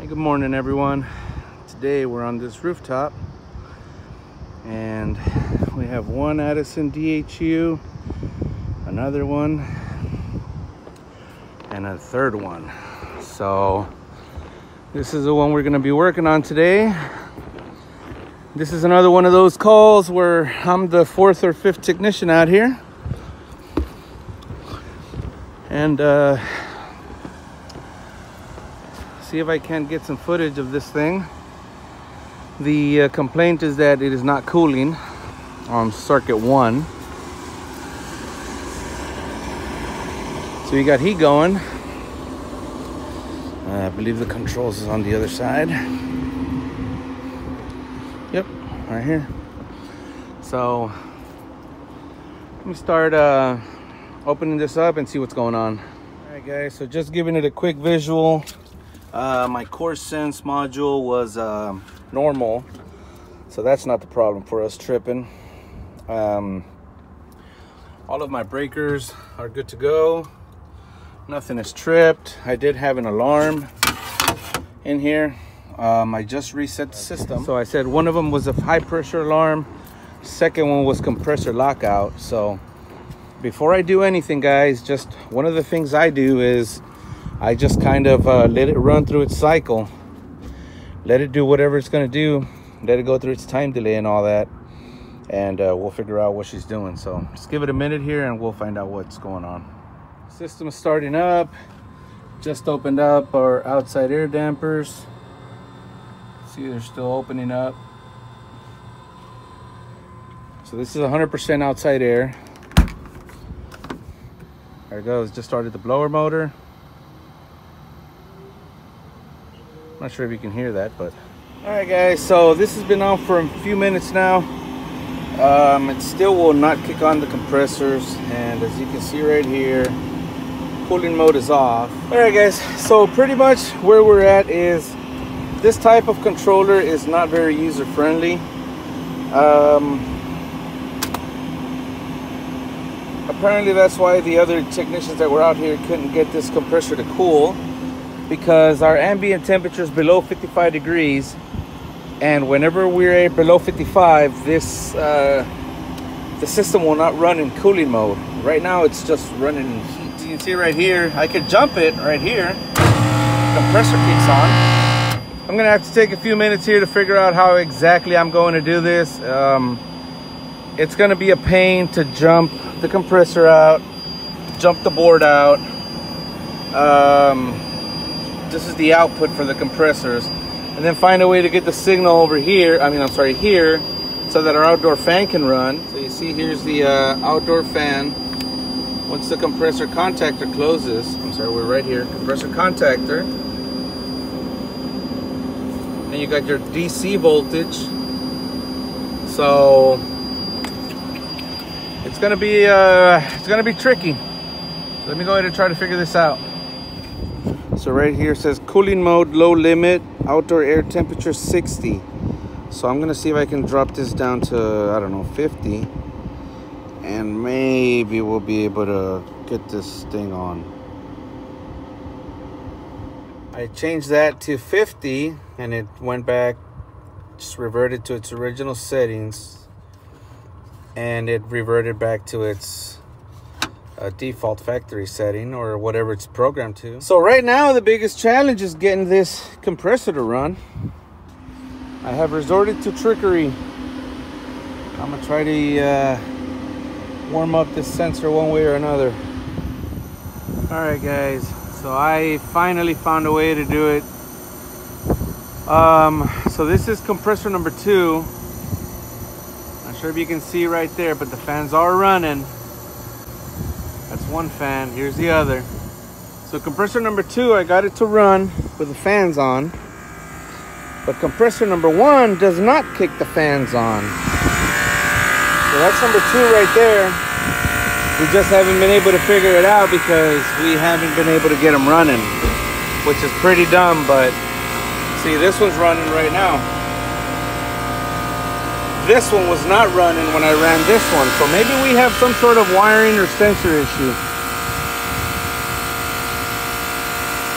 Hey, good morning, everyone. Today we're on this rooftop and we have one Addison DHU, another one, and a third one. So this is the one we're gonna be working on today. This is another one of those calls where I'm the fourth or fifth technician out here. And uh, see if I can't get some footage of this thing. The uh, complaint is that it is not cooling on circuit one. So you got heat going. Uh, I believe the controls is on the other side. Yep, right here. So let me start uh, opening this up and see what's going on. All right, guys. So just giving it a quick visual. Uh, my CoreSense module was um, normal, so that's not the problem for us tripping. Um, all of my breakers are good to go. Nothing is tripped. I did have an alarm in here. Um, I just reset the system. So I said one of them was a high pressure alarm. Second one was compressor lockout. So before I do anything, guys, just one of the things I do is I just kind of uh, let it run through its cycle. Let it do whatever it's going to do. Let it go through its time delay and all that. And uh, we'll figure out what she's doing. So just give it a minute here and we'll find out what's going on. System starting up. Just opened up our outside air dampers. See, they're still opening up. So this is 100% outside air. There it goes. Just started the blower motor. Not sure if you can hear that, but. All right, guys, so this has been on for a few minutes now. Um, it still will not kick on the compressors. And as you can see right here, cooling mode is off. All right, guys, so pretty much where we're at is this type of controller is not very user-friendly. Um, apparently that's why the other technicians that were out here couldn't get this compressor to cool because our ambient temperature is below 55 degrees and whenever we're below 55 this uh, the system will not run in cooling mode. Right now it's just running in heat. You can see right here I could jump it right here. Compressor kicks on. I'm gonna have to take a few minutes here to figure out how exactly I'm going to do this. Um, it's gonna be a pain to jump the compressor out jump the board out. Um, this is the output for the compressors and then find a way to get the signal over here I mean I'm sorry here so that our outdoor fan can run. So you see here's the uh, outdoor fan. Once the compressor contactor closes I'm sorry we're right here compressor contactor. And you got your DC voltage. So it's gonna be uh, it's gonna be tricky. Let me go ahead and try to figure this out so right here says cooling mode, low limit, outdoor air temperature 60. So I'm gonna see if I can drop this down to, I don't know, 50. And maybe we'll be able to get this thing on. I changed that to 50 and it went back, just reverted to its original settings. And it reverted back to its a default factory setting or whatever it's programmed to. So right now the biggest challenge is getting this compressor to run. I have resorted to trickery. I'm gonna try to uh, warm up this sensor one way or another. All right guys, so I finally found a way to do it. Um, so this is compressor number two. Not sure if you can see right there, but the fans are running. One fan. Here's the other. So compressor number two, I got it to run with the fans on. But compressor number one does not kick the fans on. So that's number two right there. We just haven't been able to figure it out because we haven't been able to get them running, which is pretty dumb, but see, this one's running right now this one was not running when I ran this one. So maybe we have some sort of wiring or sensor issue.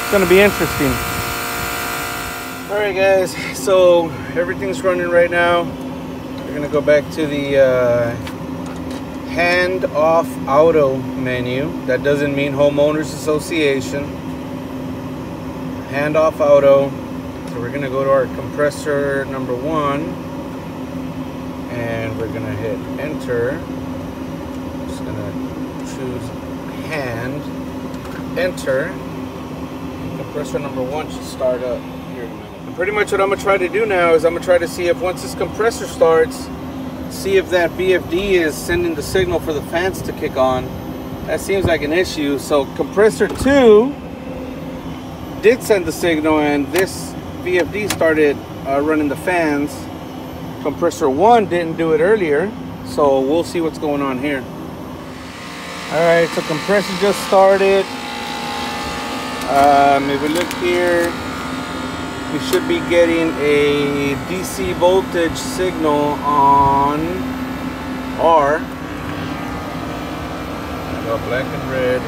It's gonna be interesting. All right, guys, so everything's running right now. We're gonna go back to the uh, hand off auto menu. That doesn't mean homeowners association. Hand off auto. So we're gonna go to our compressor number one and we're gonna hit enter. I'm Just gonna choose hand, enter. Compressor number one should start up here in a minute. And pretty much what I'm gonna try to do now is I'm gonna try to see if once this compressor starts, see if that VFD is sending the signal for the fans to kick on. That seems like an issue. So compressor two did send the signal and this VFD started uh, running the fans. Compressor one didn't do it earlier. So we'll see what's going on here. All right, so compressor just started. Um, if we look here, we should be getting a DC voltage signal on R. Go black and red.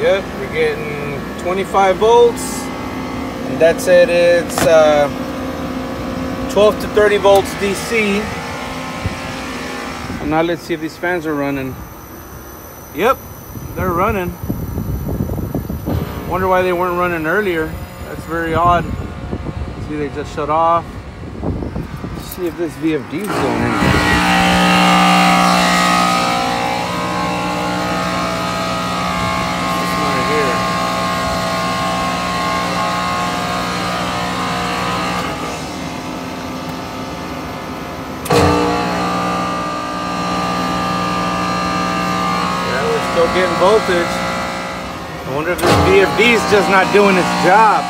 Yep, we're getting 25 volts. And that said it's uh, 12 to 30 volts DC. And now let's see if these fans are running. Yep, they're running. Wonder why they weren't running earlier. That's very odd. See, they just shut off. Let's see if this VFD is going in. This one right here. Yeah, we're still getting voltage. I wonder if this VFD is just not doing its job.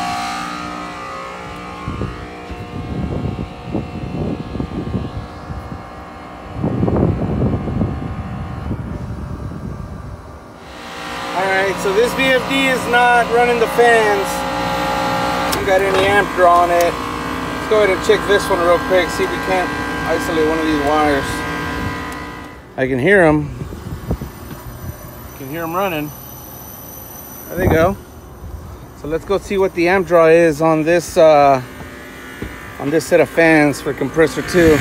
Alright, so this VFD is not running the fans. Haven't got any amp draw on it. Let's go ahead and check this one real quick, see if we can't isolate one of these wires. I can hear them. Can hear them running. There they go. So let's go see what the amp draw is on this uh, on this set of fans for compressor two.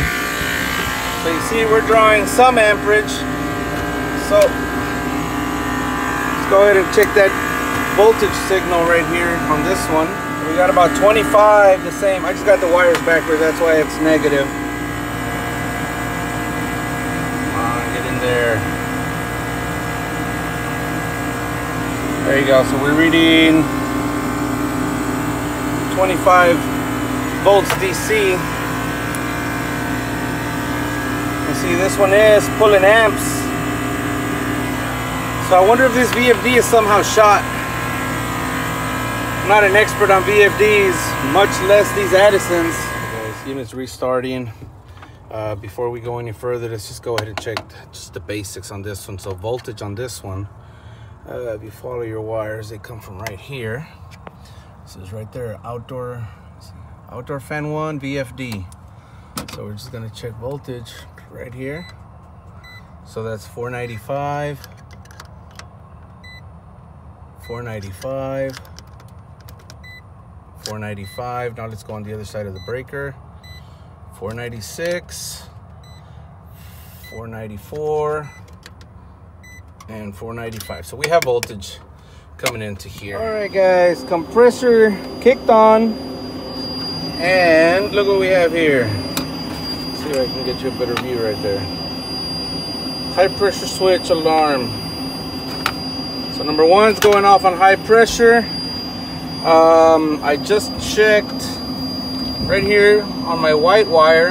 So you see we're drawing some amperage. So let's go ahead and check that voltage signal right here on this one. We got about 25, the same. I just got the wires backwards, that's why it's negative. Come on, get in there. There you go. So we're reading 25 volts DC. You see, this one is pulling amps. So I wonder if this VFD is somehow shot. I'm not an expert on VFDs, much less these Addisons. Okay, unit's restarting. Uh, before we go any further, let's just go ahead and check just the basics on this one. So voltage on this one. Uh, if you follow your wires, they come from right here. This is right there, outdoor, outdoor fan one VFD. So we're just gonna check voltage right here. So that's 495, 495, 495. Now let's go on the other side of the breaker. 496, 494 and 495 so we have voltage coming into here. All right guys compressor kicked on. And look what we have here. Let's see if i can get you a better view right there. High pressure switch alarm. So number one is going off on high pressure. Um, i just checked right here on my white wire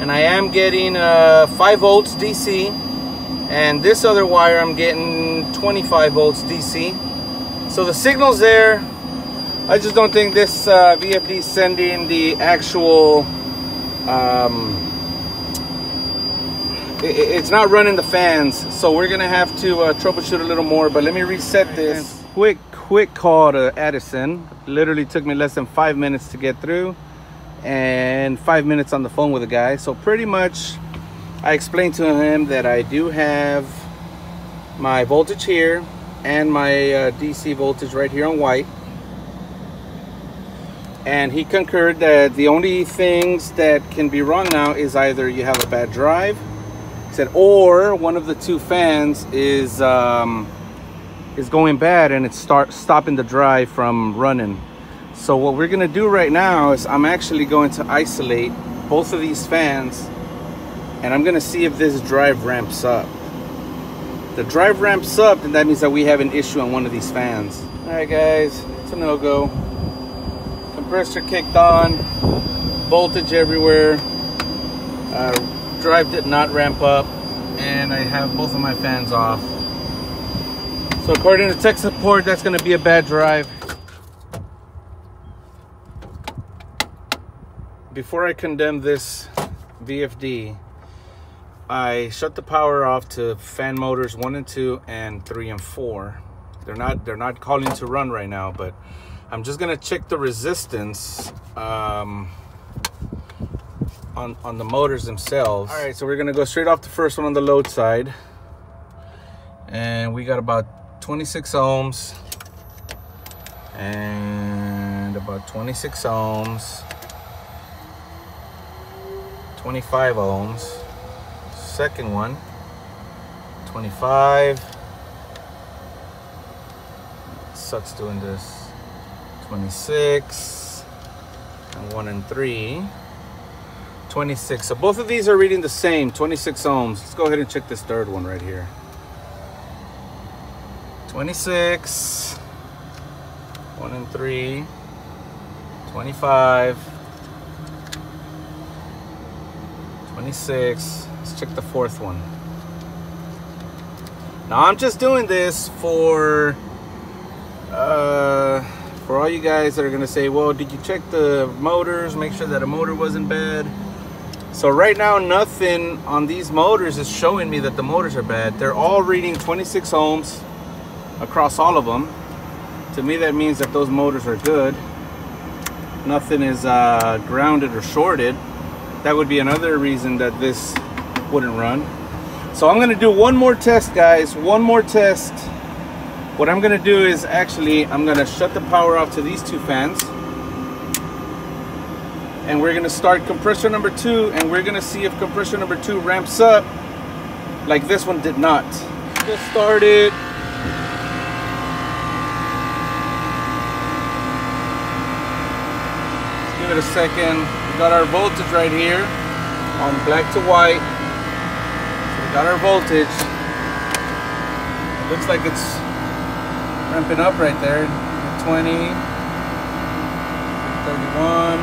and i am getting uh, 5 volts dc and this other wire I'm getting 25 volts DC so the signal's there. I just don't think this uh, VFD is sending the actual um, it, it's not running the fans. So we're gonna have to uh, troubleshoot a little more but let me reset this. quick quick call to Addison. Literally took me less than five minutes to get through and five minutes on the phone with a guy. So pretty much I explained to him that I do have my voltage here and my uh, DC voltage right here on white. And he concurred that the only things that can be wrong now is either you have a bad drive he said or one of the two fans is um, is going bad and it's start stopping the drive from running. So what we're gonna do right now is I'm actually going to isolate both of these fans and I'm gonna see if this drive ramps up. The drive ramps up and that means that we have an issue on one of these fans. All right guys it's a no-go. Compressor kicked on voltage everywhere. Uh, drive did not ramp up and I have both of my fans off. So according to tech support that's to be a bad drive. Before I condemn this VFD I shut the power off to fan motors one and two and three and four they're not they're not calling to run right now but I'm just gonna check the resistance um, on, on the motors themselves. All right, so we're gonna go straight off the first one on the load side. And we got about 26 ohms and about 26 ohms, 25 ohms. Second one, 25. sucks doing this. 26 and 1 and 3 26 so both of these are reading the same. 26 ohms. Let's go ahead and check this third one right here. 26 1 and 3 25 26 let's check the fourth one now I'm just doing this for uh for all you guys that are gonna say, well, did you check the motors, make sure that a motor wasn't bad? So right now, nothing on these motors is showing me that the motors are bad. They're all reading 26 ohms across all of them. To me, that means that those motors are good. Nothing is uh, grounded or shorted. That would be another reason that this wouldn't run. So I'm gonna do one more test, guys. One more test what I'm gonna do is actually, I'm gonna shut the power off to these two fans. And we're gonna start compressor number two and we're gonna see if compressor number two ramps up like this one did not. Just started. Give it a second. We got our voltage right here on black to white. Got our voltage. It looks like it's ramping up right there. 20, 31.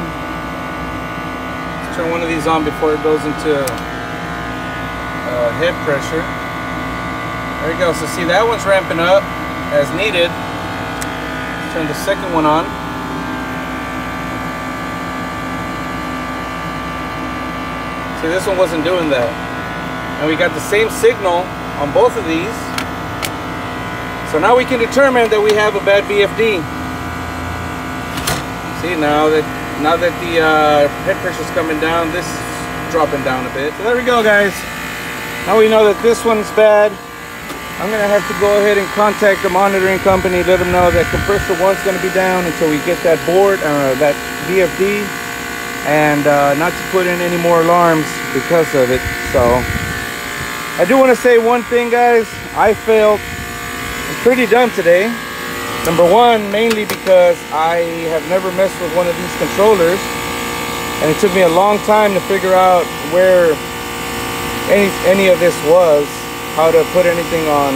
Let's turn one of these on before it goes into uh, head pressure. There you go. So see that one's ramping up as needed. Let's turn the second one on. See this one wasn't doing that. And we got the same signal on both of these. So now we can determine that we have a bad VFD. See now that now that the uh, head pressure is coming down, this is dropping down a bit. So there we go, guys. Now we know that this one's bad. I'm gonna have to go ahead and contact the monitoring company, let them know that compressor one's gonna be down until we get that board, uh, that VFD, and uh, not to put in any more alarms because of it. So I do want to say one thing, guys. I failed pretty dumb today. Number one, mainly because I have never messed with one of these controllers. And it took me a long time to figure out where any, any of this was. How to put anything on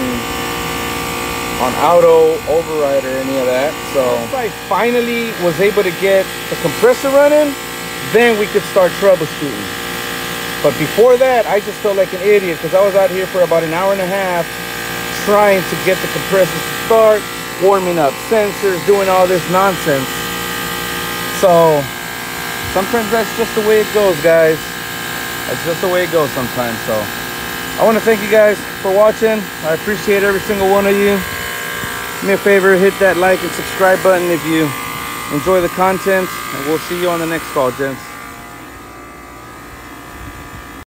on auto override or any of that. So if I finally was able to get the compressor running, then we could start troubleshooting. But before that, I just felt like an idiot because I was out here for about an hour and a half trying to get the compressor to start, warming up sensors, doing all this nonsense. So sometimes that's just the way it goes, guys. That's just the way it goes sometimes. So I want to thank you guys for watching. I appreciate every single one of you. Do me a favor, hit that like and subscribe button if you enjoy the content. And we'll see you on the next call, gents.